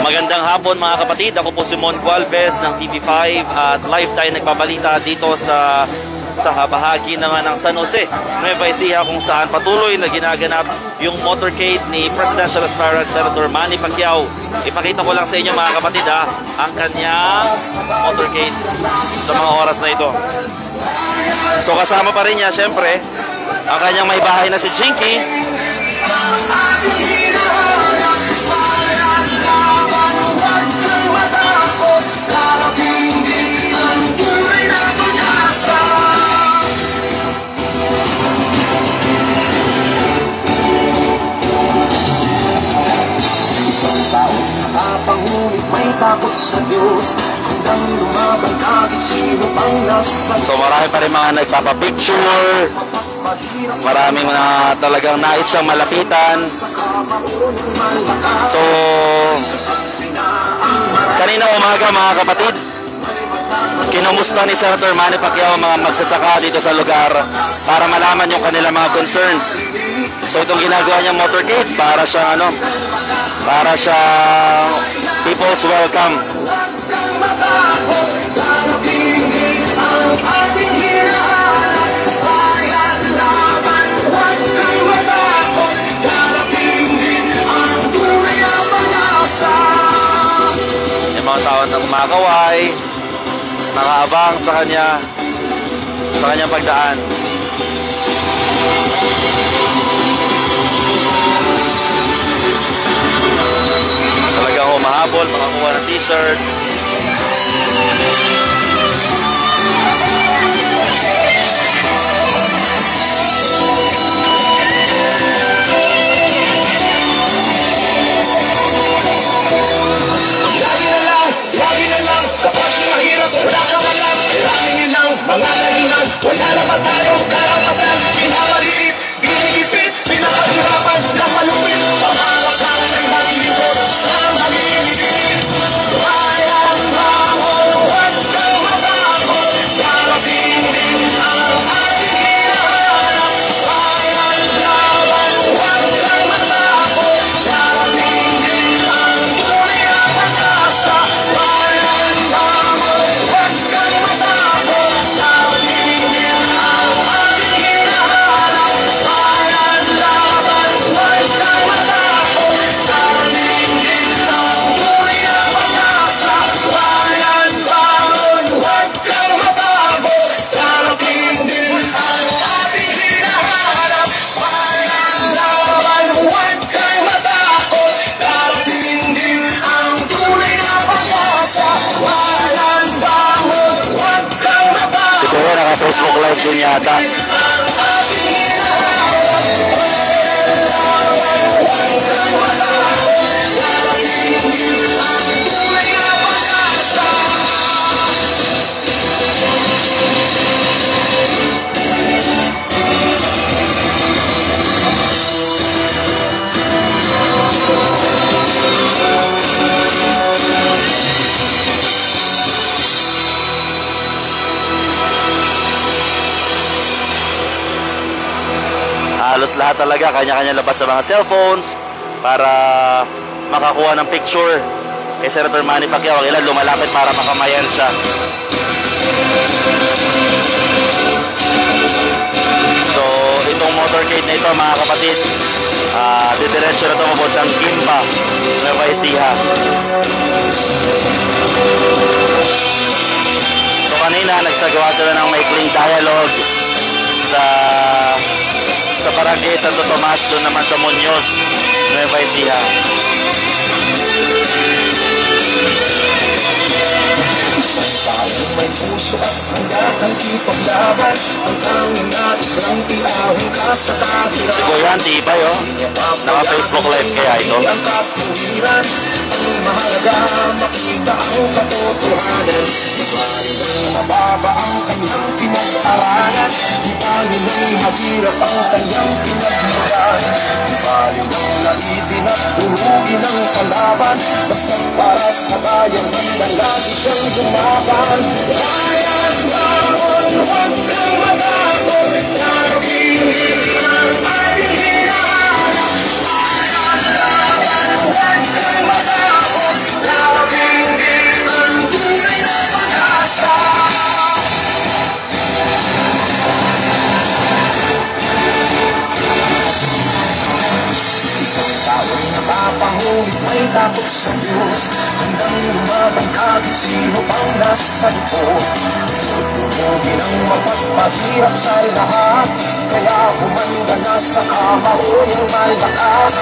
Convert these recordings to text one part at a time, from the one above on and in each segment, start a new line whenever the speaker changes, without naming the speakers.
Magandang hapon mga kapatid. Ako po si Mon Gualvez ng TV5 at live tayo nagbabalita dito sa sa bahagi naman ng San Jose, Nueva Ecija kung saan patuloy na ginaganap yung motorcade ni Presidential Aspirant Senator Manny Pacquiao. Ipakita ko lang sa inyo mga kapatid ha, ang kanyang motorcade sa mga oras na ito. So kasama pa rin niya syempre ang kanyang may bahay na si Jinky So marami pa rin mga nagpapapicture, maraming mga talagang nais siyang malapitan. So, kanina umaga mga kapatid, kinumusta ni Senator Manny Pacquiao ang mga magsasaka dito sa lugar para malaman yung kanilang mga concerns. So itong ginagawa niyang motorcade para siya ano, para siya people's welcome. Nakaabang sa kanya, sa kanyang pagdaan. Talagang humahabol, makakuha ng t-shirt. Siguro naka-Facebook live din yata. Lahat talaga, kanya-kanya labas sa mga cellphones para makakuha ng picture kay Senator Manny Pacquiao. Ang ilan lumalapit para makamayan siya. So, itong motorcade na ito mga kapatid, ah didiretso na ito mabuntang Gimba, Nueva Ecija. So kanina, nagsagawa sila ng maikling dialogue sa sa barangay Santo Tomas doon naman sa Muñoz, Nueva Ecija.
Isang taong may puso at handa kang ipaglaban Ang tanging nais lang ilahong ka sa
Si
kahirapan
Kuya, tibay oh. Naka-Facebook live kaya ito.
Ang katuwiran Ang mahalaga makita ang katotohanan Di bali nang mababa ang kanyang pinag-aralan Di bali nang mahirap ang kanyang pinagmulan Di bali nang naitin at tulugin ang kalaban Basta para sa bayan handa lagi siyang lumaban Bayan, bangon, huwag pang nasa likod Tutulugin ang mapagpahirap sa lahat Kaya humanda na sa kamahuyang malakas.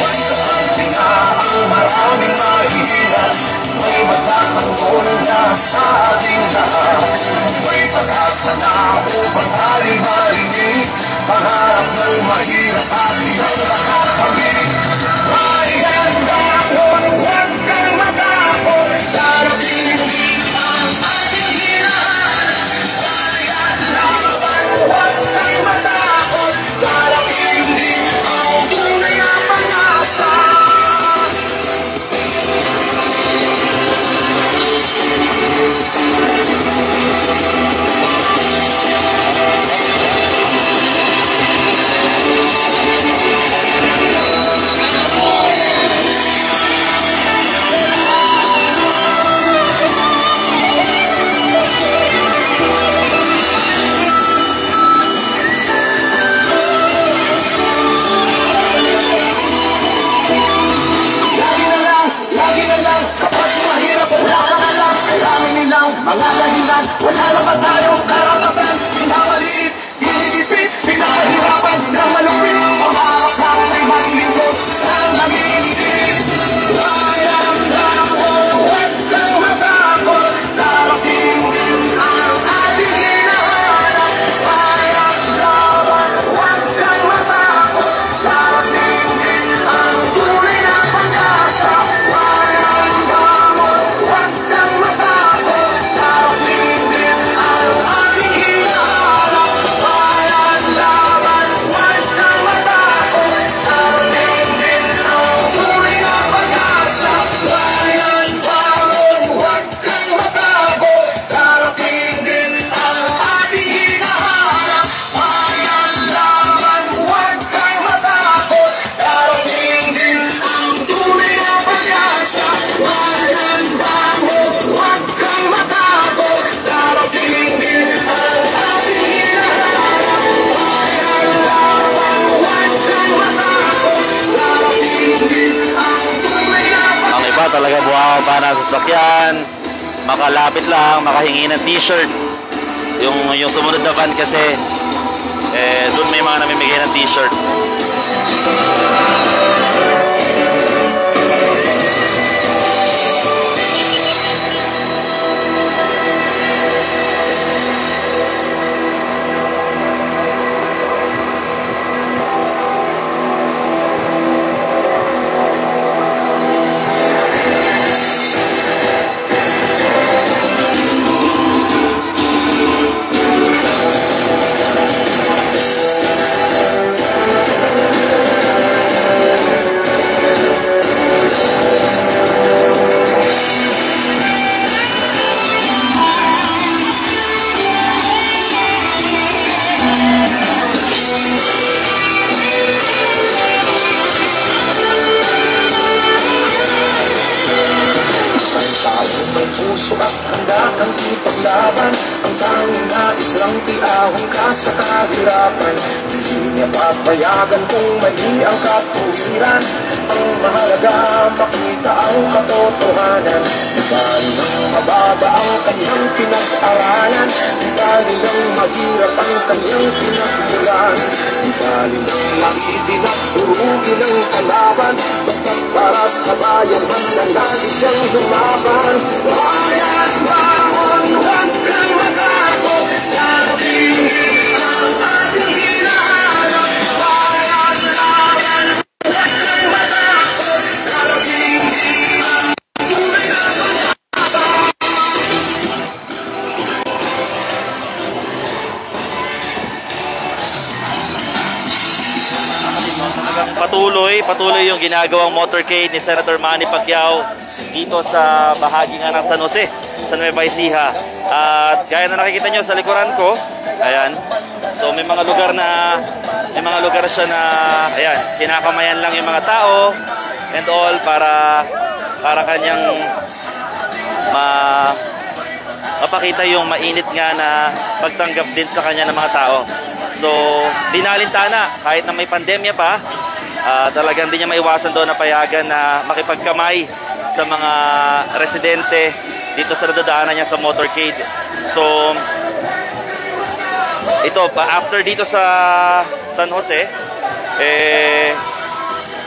May kakampi nga ang maraming mahihirap May magtatanggol na sa ating lahat. May pag-asa na upang tayo'y marinig Pangarap ng mahirap ating ang nakakamit
pa na sa sakyan. Makalapit lang, makahingi ng t-shirt. Yung, yung sumunod na van kasi, eh, doon may mga namimigay ng t-shirt.
Puso at handa kang ipaglaban. Ang tanging nais lang tiahon ka sa kahirapan. Hindi niya papayagan kung mali ang katuwiran Ang mahalaga makita ang katotohanan. Di bali ng mababa ang kanyang pinag-aralan? Di bali ng mahirap ang kanyang pinagmulan Di bali ng maitin at durugin ang kalaban? Basta para sa bayan manlalagi siyang lumaban
Patuloy, patuloy yung ginagawang motorcade ni Senator Manny Pacquiao dito sa bahagi nga ng San Jose, sa Nueva Ecija. At gaya na nakikita nyo sa likuran ko, ayan. So may mga lugar na, may mga lugar siya na, ayan, kinakamayan lang yung mga tao and all para, para kanyang ma, mapakita yung mainit nga na pagtanggap din sa kanya ng mga tao. So, dinalintana, kahit na may pandemya pa, ah, talagang hindi niya maiwasan doon na payagan na makipagkamay sa mga residente dito sa nadadaanan niya sa motorcade. So, ito pa after dito sa San Jose eh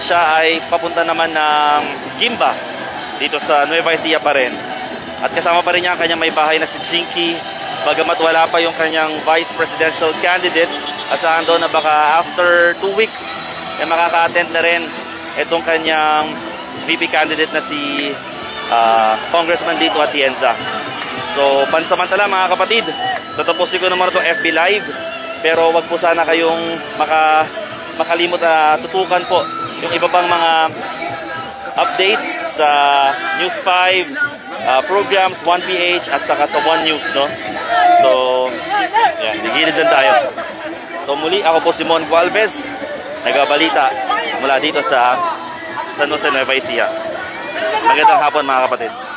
siya ay papunta naman ng Gimba dito sa Nueva Ecija pa rin at kasama pa rin niya ang kanyang may bahay na si Jinky bagamat wala pa yung kanyang vice presidential candidate asahan doon na baka after 2 weeks eh makaka-attend na rin itong kanyang VP candidate na si ah, Congressman Dito Atienza So, pansamantala mga kapatid, tatapusin ko naman itong FB Live. Pero wag po sana kayong maka, makalimot na tutukan po yung iba pang mga updates sa News 5 uh, programs, 1PH at saka sa 1 News, no? So, yan, digilid lang tayo. So muli, ako po si Mon Gualvez, nagabalita mula dito sa San Jose Nueva Ecija. Magandang hapon mga kapatid.